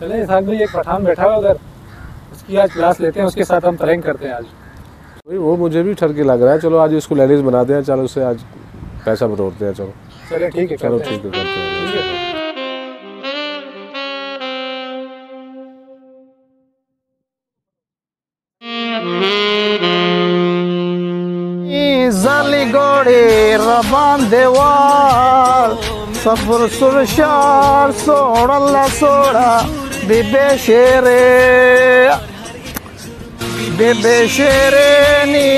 चले साहब भाई एक पठान बैठा हुआ उधर। उसकी आज क्लास लेते हैं उसके साथ हम प्रैंक करते हैं आज। भाई वो मुझे भी ठरकी लग रहा है। चलो आज इसको लेडीज़ बनाते हैं चलो उससे आज पैसा बटोरते हैं चलो। चले ठीक है चलो ठीक है करते हैं। है। रबान देवाल सफ़र सुरशार सोडला सोडा। बिबे शेरे बिबे शेरे नी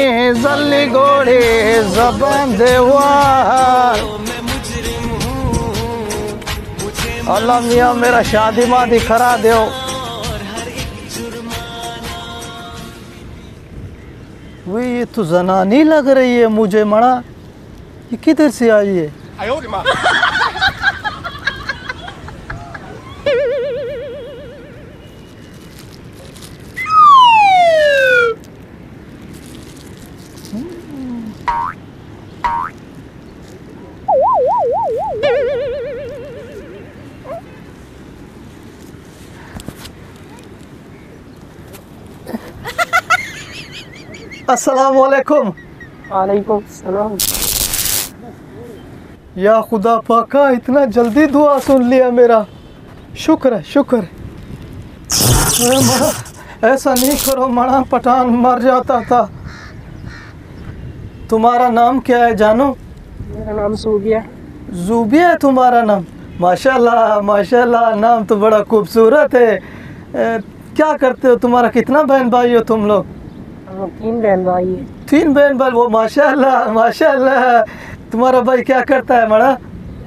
झाली गोडी जबान देवाल अल्लाह मियाँ मेरा शादी मादी करा दो वो ये तो जनानी लग रही है मुझे मड़ा ये किधर से आई है अस्सलाम वालेकुम या खुदा पाका इतना जल्दी दुआ सुन लिया मेरा शुक्र है शुक्र ऐसा नहीं करो मड़ा पठान मर जाता था तुम्हारा नाम क्या है जानो? मेरा नाम सूबिया। जूबिया है तुम्हारा नाम? माशाल्लाह माशाल्लाह नाम तो बड़ा खूबसूरत है। ए, क्या करते हो? तुम्हारा कितना बहन भाई हो तुम लोग? तीन बहन भाई हैं। तीन बहन भाई वो माशाल्लाह माशाल्लाह। तुम्हारा भाई क्या करता है मड़ा?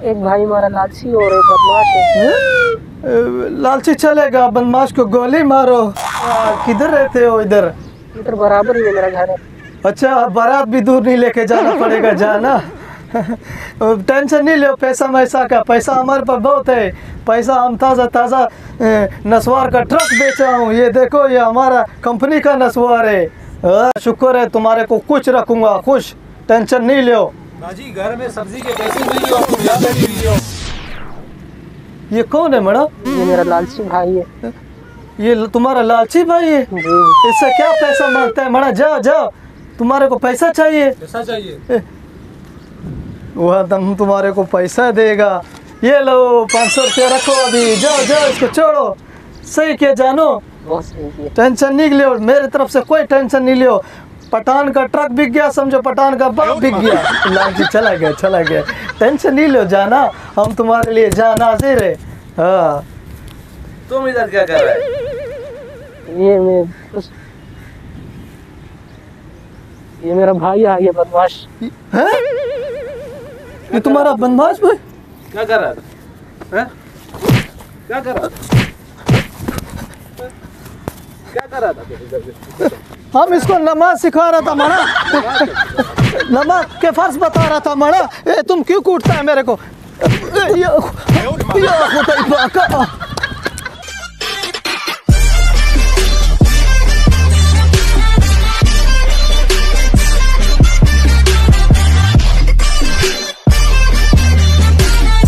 एक भाई हमारा लालची और एक बदमाश है। लालची चलेगा बदमाश को गोली मारो। किधर रहते हो इधर? इधर बराबर ही है मेरा घर। है अच्छा बारात भी दूर नहीं लेके जाना पड़ेगा जाना। टेंशन नहीं लो पैसा मैसा का पैसा हमारे पास बहुत है। पैसा हम ताज़ा ताज़ा नसवार का ट्रक बेचा हूँ। ये देखो ये हमारा कंपनी का नसवार है। शुक्र है तुम्हारे को कुछ रखूँगा खुश। टेंशन नहीं लो घर में सब्ज़ी के पैसे नहीं हो आपको हो? ये कौन है मैडम? ये मेरा लालची भाई है। ये तुम्हारा लालची भाई है? इससे क्या पैसा माँगता है? मड़ा जाओ जाओ। तुम्हारे को पैसा चाहिए? पैसा चाहिए। वह दम तुम्हारे को पैसा देगा। ये लो पाँच सौ रुपया रखो अभी। जाओ जाओ इसको छोड़ो। सही क्या जानो। बहुत सही टेंशन नहीं लियो मेरे तरफ़ से कोई टेंशन नहीं लियो। पठान का ट्रक बिक गया समझो पठान का बाप बिक गया। लालची चला गया चला गया। टेंशन नहीं लियो जाना। हम तुम्हारे लिए जाना हाजिर है। हाँ। तुम इधर क्या कर रहे हैं? ये मैं ये मेरा भाई आ गया बदमाश हैं? ये तुम्हारा बदमाश भाई क्या कर रहा था हैं? क्या कर रहा था क्या कर रहा था? हम इसको नमाज़ सिखा रहा था मना नमाज़ के फ़र्ज़ बता रहा था मना ए तुम क्यों कूटता है मेरे को ये- ये ही पाका।